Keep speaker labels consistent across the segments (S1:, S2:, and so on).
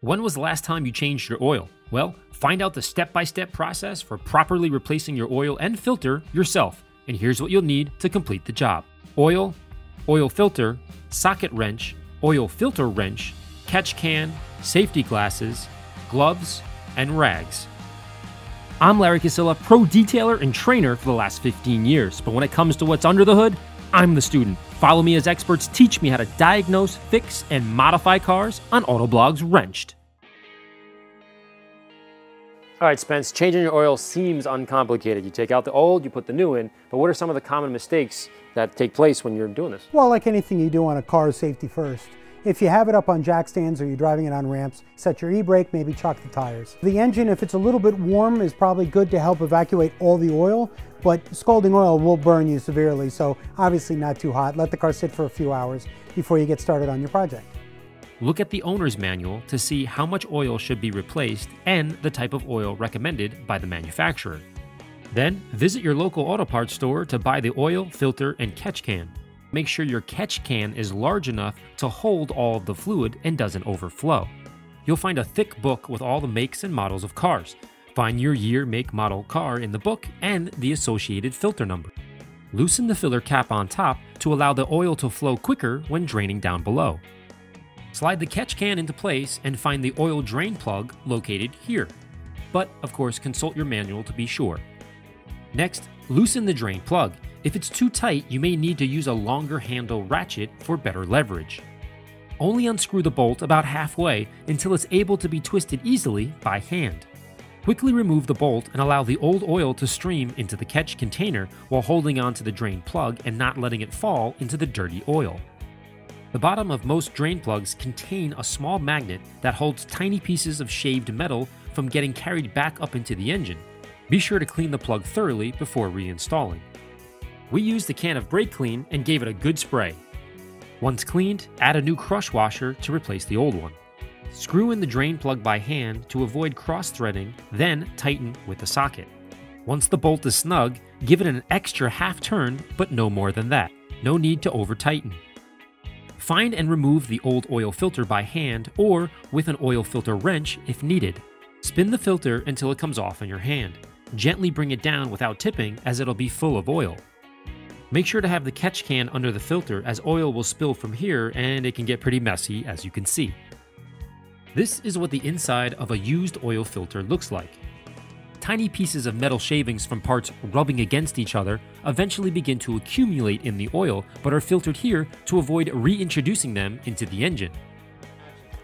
S1: When was the last time you changed your oil? Well, find out the step by step process for properly replacing your oil and filter yourself. And here's what you'll need to complete the job oil, oil filter, socket wrench, oil filter wrench, catch can, safety glasses, gloves, and rags. I'm Larry Kosilla, pro detailer and trainer for the last 15 years, but when it comes to what's under the hood, I'm the student. Follow me as experts teach me how to diagnose, fix, and modify cars on Autoblog's Wrenched. All right, Spence, changing your oil seems uncomplicated. You take out the old, you put the new in, but what are some of the common mistakes that take place when you're doing this?
S2: Well, like anything you do on a car, safety first. If you have it up on jack stands or you're driving it on ramps, set your e-brake, maybe chuck the tires. The engine, if it's a little bit warm, is probably good to help evacuate all the oil, but scalding oil will burn you severely, so obviously not too hot. Let the car sit for a few hours before you get started on your project.
S1: Look at the owner's manual to see how much oil should be replaced and the type of oil recommended by the manufacturer. Then, visit your local auto parts store to buy the oil, filter, and catch can. Make sure your catch can is large enough to hold all of the fluid and doesn't overflow. You'll find a thick book with all the makes and models of cars. Find your year, make, model car in the book and the associated filter number. Loosen the filler cap on top to allow the oil to flow quicker when draining down below. Slide the catch can into place and find the oil drain plug located here. But, of course, consult your manual to be sure. Next, loosen the drain plug. If it's too tight, you may need to use a longer handle ratchet for better leverage. Only unscrew the bolt about halfway until it's able to be twisted easily by hand. Quickly remove the bolt and allow the old oil to stream into the catch container while holding onto the drain plug and not letting it fall into the dirty oil. The bottom of most drain plugs contain a small magnet that holds tiny pieces of shaved metal from getting carried back up into the engine. Be sure to clean the plug thoroughly before reinstalling. We used a can of brake clean and gave it a good spray. Once cleaned, add a new crush washer to replace the old one. Screw in the drain plug by hand to avoid cross threading, then tighten with the socket. Once the bolt is snug, give it an extra half turn, but no more than that. No need to over tighten. Find and remove the old oil filter by hand or with an oil filter wrench if needed. Spin the filter until it comes off in your hand. Gently bring it down without tipping as it'll be full of oil. Make sure to have the catch can under the filter as oil will spill from here and it can get pretty messy as you can see. This is what the inside of a used oil filter looks like. Tiny pieces of metal shavings from parts rubbing against each other eventually begin to accumulate in the oil, but are filtered here to avoid reintroducing them into the engine.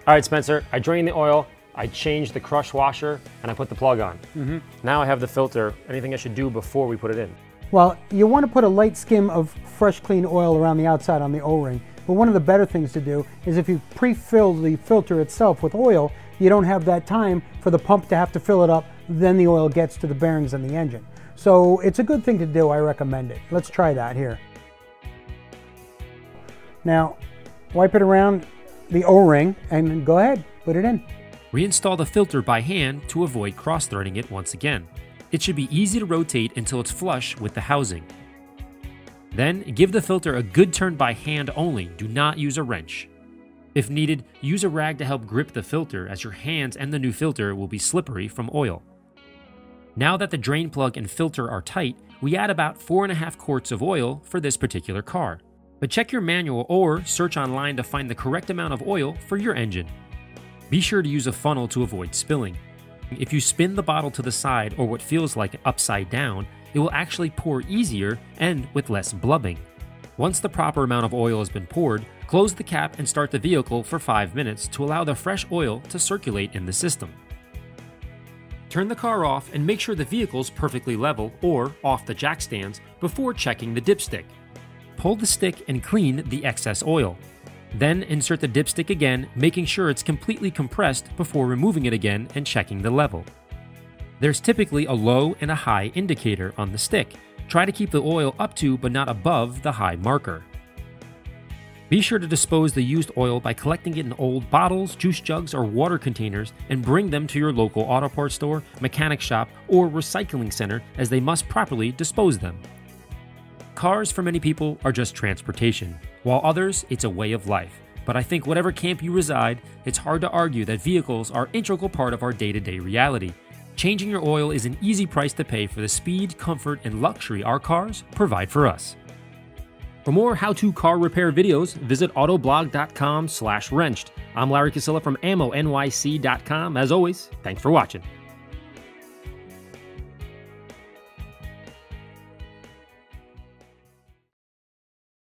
S1: All right, Spencer, I drained the oil, I changed the crush washer, and I put the plug on. Mm-hmm. Now I have the filter. Anything I should do before we put it in?
S2: Well, you want to put a light skim of fresh, clean oil around the outside on the O-ring. But one of the better things to do is if you pre-fill the filter itself with oil, you don't have that time for the pump to have to fill it up, then the oil gets to the bearings in the engine. So it's a good thing to do, I recommend it. Let's try that here. Now, wipe it around the O-ring and go ahead, put it in.
S1: Reinstall the filter by hand to avoid cross-threading it once again. It should be easy to rotate until it's flush with the housing. Then, give the filter a good turn by hand only, do not use a wrench. If needed, use a rag to help grip the filter as your hands and the new filter will be slippery from oil. Now that the drain plug and filter are tight, we add about 4.5 quarts of oil for this particular car. But check your manual or search online to find the correct amount of oil for your engine. Be sure to use a funnel to avoid spilling. If you spin the bottle to the side or what feels like upside down, it will actually pour easier and with less blubbing. Once the proper amount of oil has been poured, close the cap and start the vehicle for 5 minutes to allow the fresh oil to circulate in the system. Turn the car off and make sure the vehicle is perfectly level or off the jack stands before checking the dipstick. Pull the stick and clean the excess oil. Then insert the dipstick again, making sure it's completely compressed before removing it again and checking the level. There's typically a low and a high indicator on the stick. Try to keep the oil up to but not above the high marker. Be sure to dispose the used oil by collecting it in old bottles, juice jugs, or water containers and bring them to your local auto parts store, mechanic shop, or recycling center as they must properly dispose them. Cars for many people are just transportation, while others, it's a way of life. But I think whatever camp you reside, it's hard to argue that vehicles are integral part of our day-to-day reality. Changing your oil is an easy price to pay for the speed, comfort, and luxury our cars provide for us. For more how-to car repair videos, visit autoblog.com slash wrenched. I'm Larry Kosilla from AmmoNYC.com. As always, thanks for watching.